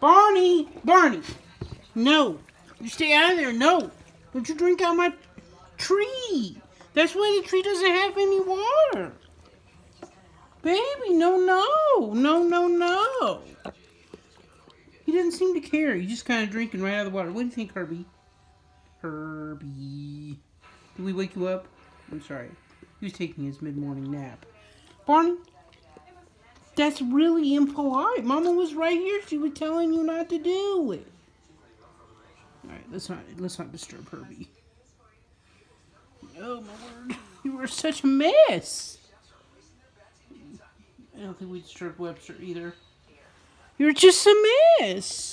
Barney! Barney! No. You stay out of there. No. Don't you drink out my tree. That's why the tree doesn't have any water. Baby, no, no. No, no, no. He doesn't seem to care. He's just kind of drinking right out of the water. What do you think, Herbie? Herbie. Did we wake you up? I'm sorry. He was taking his mid-morning nap. Barney, that's really impolite. Mama was right here. She was telling you not to do it. All right, let's not let's not disturb Herbie. Oh my word, you were such a mess. I don't think we disturbed Webster either. You're just a mess.